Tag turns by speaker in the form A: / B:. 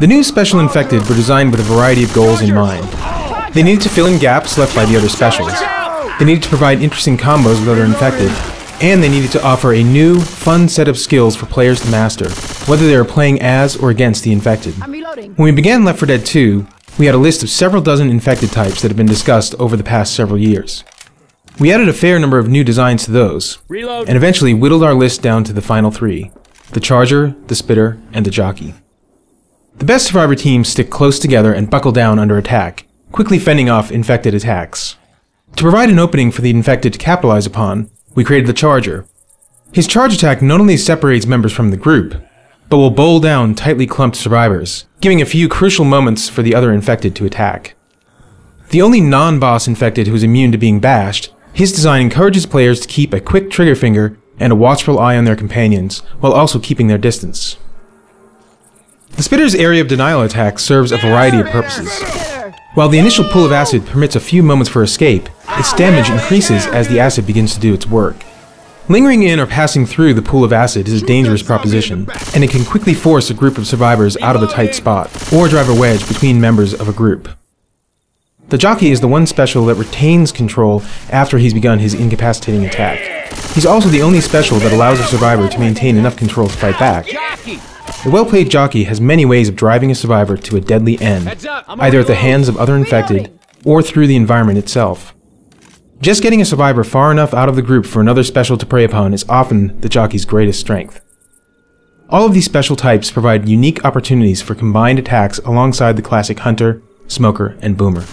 A: The new Special Infected were designed with a variety of goals in mind. They needed to fill in gaps left by the other specials. They needed to provide interesting combos with other Infected, and they needed to offer a new, fun set of skills for players to master, whether they were playing as or against the Infected. When we began Left 4 Dead 2, we had a list of several dozen Infected types that have been discussed over the past several years. We added a fair number of new designs to those,
B: Reload.
A: and eventually whittled our list down to the final three the Charger, the Spitter, and the Jockey. The best survivor teams stick close together and buckle down under attack, quickly fending off infected attacks. To provide an opening for the infected to capitalize upon, we created the Charger. His charge attack not only separates members from the group, but will bowl down tightly clumped survivors, giving a few crucial moments for the other infected to attack. The only non-boss infected who is immune to being bashed, his design encourages players to keep a quick trigger finger and a watchful eye on their companions, while also keeping their distance. The Spitter's area of denial attack serves a variety of purposes. While the initial pool of acid permits a few moments for escape, its damage increases as the acid begins to do its work. Lingering in or passing through the pool of acid is a dangerous proposition, and it can quickly force a group of survivors out of a tight spot, or drive a wedge between members of a group. The jockey is the one special that retains control after he's begun his incapacitating attack. He's also the only special that allows a survivor to maintain enough control to fight back. A well-played jockey has many ways of driving a survivor to a deadly end,
B: Heads up. I'm
A: either at the hands of other infected or through the environment itself. Just getting a survivor far enough out of the group for another special to prey upon is often the jockey's greatest strength. All of these special types provide unique opportunities for combined attacks alongside the classic hunter, smoker, and boomer.